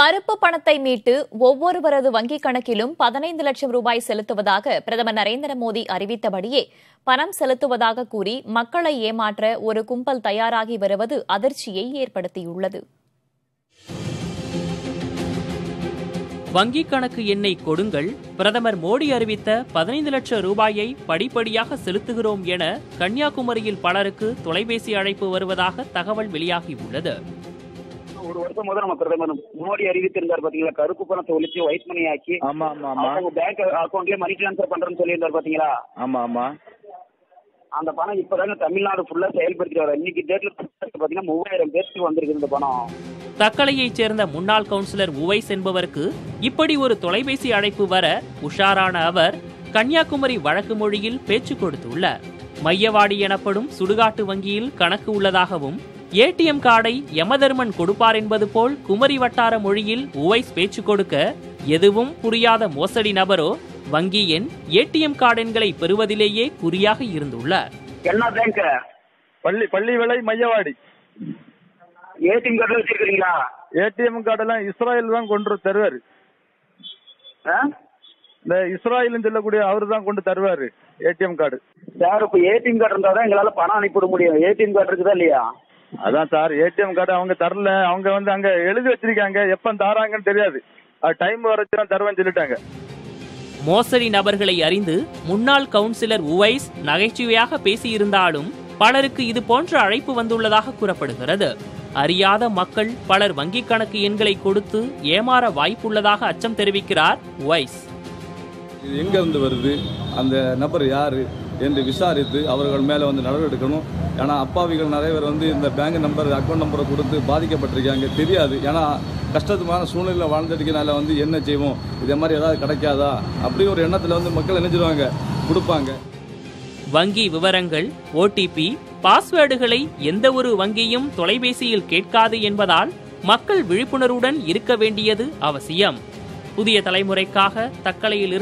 கருப்பு பணத்தை மீட்டு ஒவ்வொருவரது வங்கிக் கணக்கிலும் பதினைந்து லட்சம் ரூபாய் செலுத்துவதாக பிரதமர் நரேந்திர மோடி அறிவித்தபடியே பணம் செலுத்துவதாக கூறி மக்களை ஏமாற்ற ஒரு கும்பல் தயாராகி வருவது அதிர்ச்சியை ஏற்படுத்தியுள்ளது. வங்கிக் கணக்கு எண்ணை கொடுங்கள். பிரதமர் மோடி அறிவித்த பதினைந்து லட்சம் ரூபாயை படிப்படியாக செலுத்துகிறோம் என கன்னியாகுமரியில் பலருக்கு தொலைபேசி அழைப்பு வருவதாக தகவல் வெளியாகியுள்ளது ஒரு வருஷம் முதல் நம்ம பிரதமர் மோடி அறிவித்திருந்தார் பாத்தீங்களா? கருப்பு பணத்தை ஒழிச்சு ஒயிட் மணி ஆக்கி ஆமா ஆமா ஆமா. அவங்க பேங்க் அக்கௌண்ட்லயே மணி டிரான்ஸ்ஃபர் பண்றேன்னு சொல்லியிருந்தார் பாத்தீங்களா? ஆமா ஆமா. அந்த பணம் இப்பதாங்க தமிழ்நாடு ஃபுல்லா செயல்படுத்திட்டு வர இன்னைக்கு டேட்ல பாத்தீங்கன்னா மூவாயிரம் பேருக்கு வந்திருக்கு இந்த பணம். தக்கலையைச் சேர்ந்த முன்னாள் கவுன்சிலர் உவைஸ் என்பவருக்கு இப்படி ஒரு தொலைபேசி அழைப்பு வர உஷாரான அவர் கன்னியாகுமரி வழக்கு மொழியில் பேச்சு கொடுத்துள்ளார். மையவாடி எனப்படும் சுடுகாட்டு வங்கியில் கணக்கு உள்ளதாகவும் ஏடிஎம் கார்டை யமதர்மன் கொடுப்பார் என்பது போல் குமரி வட்டார மொழியில் உவைஸ் பேச்சு கொடுக்க எதுவும் புரியாத மோசடி நபரோ வங்கி எண் ஏடிஎம் கார்டு எண்களை பெறுவதிலேயே குறியாக இருந்துள்ளார். என்ன பேங்க் பள்ளி பள்ளி விலை மையவாடி. ஏடிஎம் கார்டு வச்சிருக்கீங்களா ஏடிஎம் கார்டெல்லாம் இஸ்ராயல் தான் கொண்டு தருவாரு. இந்த இஸ்ராயல்னு சொல்லக்கூடிய அவரு தான் கொண்டு தருவாரு ஏடிஎம் கார்டு. சார் இப்ப ஏடிஎம் கார்டு இருந்தா தான் எங்களால பணம் அனுப்பிவிட முடியும். ஏடிஎம் கார்டு இருக்குதா இல்லையா? அதான் சார் ஏடிஎம் கார்டு அவங்க தரல. அவங்க வந்து அங்க எழுதி வச்சிருக்காங்க. எப்ப தாராங்கன்னு தெரியாது. டைம் வரைச்சு தான் தருவேன்னு சொல்லிட்டாங்க. மோசடி நபர்களை அறிந்து முன்னாள் கவுன்சிலர் உவைஸ் நகைச்சுவையாக பேசியிருந்தாலும் பலருக்கு இது போன்ற அழைப்பு வந்துள்ளதாக கூறப்படுகிறது. அறியாத மக்கள் பலர் வங்கிக் கணக்கு எண்களை கொடுத்து ஏமாற வாய்ப்புள்ளதாக அச்சம் தெரிவிக்கிறார் உவைஸ். இது எங்க இருந்து வருது? அந்த நபர் யாரு? என்று விசாரித்து அவர்கள் மேலே வந்து நடவடிக்கை எடுக்கணும். ஏன்னா அப்பாவிகள் நிறைய பேர் வந்து இந்த பேங்க் நம்பர் அக்கௌண்ட் நம்பரை கொடுத்து பாதிக்கப்பட்டிருக்காங்க. தெரியாது. ஏன்னா கஷ்டத்துமான சூழ்நிலையில் வாழ்ந்துட்டுக்கனால வந்து என்ன செய்வோம்? இதே மாதிரி ஏதாவது கிடைக்காதா? அப்படி ஒரு எண்ணத்தில் வந்து மக்கள் நினைச்சிருவாங்க. கொடுப்பாங்க. வங்கி விவரங்கள் ஓடிபி பாஸ்வேர்டுகளை எந்த ஒரு வங்கியும் தொலைபேசியில் கேட்காது என்பதால் மக்கள் விழிப்புணர்வுடன் இருக்க வேண்டியது அவசியம். புதிய தலைமுறைக்காக தக்கலையில் இருந்து